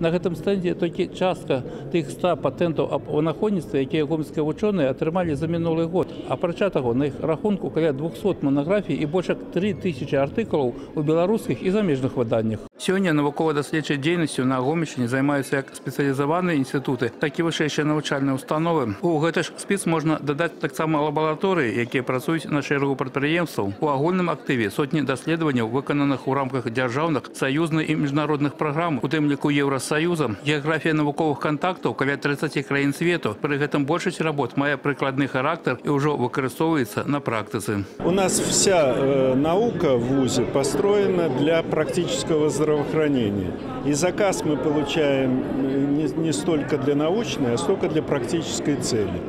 на гэтым стэндзе толькі частка тых 100 патэнтаў аб вынаходніцтве, якія гомельскія вучоныя атрымалі за мінулы год. Апрача таго, на іх рахунку каля 200 монаграфій і больш як 3 тысячи артыкулаў у беларускіх і замежных выданнях. Сёння навукова-даследчай дзейнасцю на Гомельшчыне займаюцца як спецыялізаваныя інстытуты, так і вышэйшыя навучальныя установы. У гэты ж спіс можна дадаць таксама лабараторыі, якія працуюць на шэрагу прадпрыемстваў. У агульным актыве сотні даследаванняў, выкананых у рамках дзяржаўных, саюзных і міжнародных праграм, у тым ліку Еўрасаюза, геаграфія навуковых кантактаў каля 30 краін свету. Пры гэтым большасць работ мае прыкладны характар і ўжо выкарыстоўваецца на практыцы. У нас вся э, наука в ВУЗе построена для практического здравоохранения. И заказ мы получаем э, не, не столько для научной, а столько для практической цели.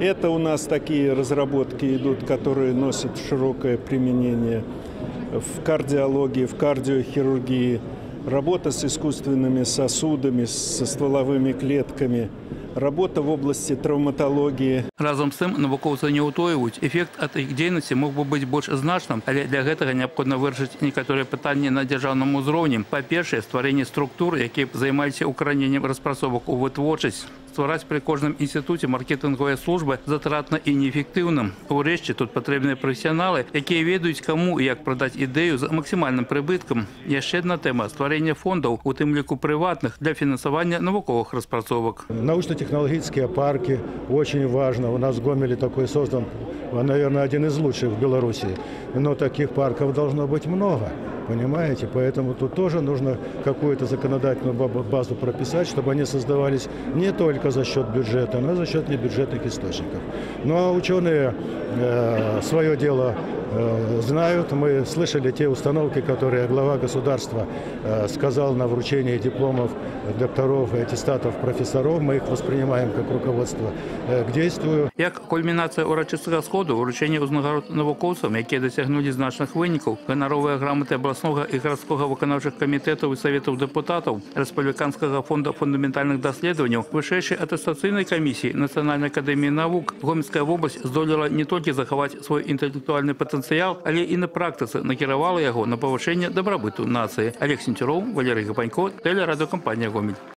Это у нас такие разработки идут, которые носят широкое применение в кардиологии, в кардиохирургии, работа с искусственными сосудами, со стволовыми клетками, работа в области травматологии. Разом з тым навукоўцы не ўтойваюць эфект ад іх дзейнасці мог бы быць больш значным, але для гэтага неабходна вырашыць некаторыя пытанні на дзяржаўным узроўні. Па-першае, стварэнне структур, якія б займаліся укараненнем распрацовак у вытворчасць. Ствараць пры кожным інстытуце маркетынгавыя службы затратна і неэфектыўным. Урэшце тут патрэбныя прафесіяналы, якія ведаюць каму і як прадаць ідэю з максімальным прыбыткам. Яшчэ одна тэма стварэння фондаў, у тым ліку прыватных для фінансавання навуковых распрацовак. Научно-технологические парки очень важно. У нас в Гомеле такой создан, наверное, один из лучших в Беларуси. Но таких парков должно быть много. Понимаете? Поэтому тут тоже нужно какую-то законодательную ба- базу прописать, чтобы они создавались не только за счет бюджета, но и за счет небюджетных источников. Ну а ученые э, свое дело э, знают. Мы слышали те установки, которые глава государства э, сказал на вручении дипломов докторов и аттестатов профессоров. Мы их воспринимаем как руководство э, к действию. Як кульмінацыя ўрачыстага сходу ўручэнне ўзнагарод навукоўцам, якія дасягнулі значных вынікаў, ганаровыя граматы абласнога і гарадскога выканаўчых камітэтаў і саветаў дэпутатаў, рэспубліканскага фонда фундаментальных даследаванняў, вышэйшай атэстацыйнай камісіі Нацыянальнай акадэміі навук, Гомельская вобласць здолела не толькі захаваць свой інтэлектуальны патэнцыял, але і на практыцы накіравала яго на павышэнне дабрабыту нацыі. Олег Сенцюроў, Валерый Гапанько, тэлерадыокампанія Гомель.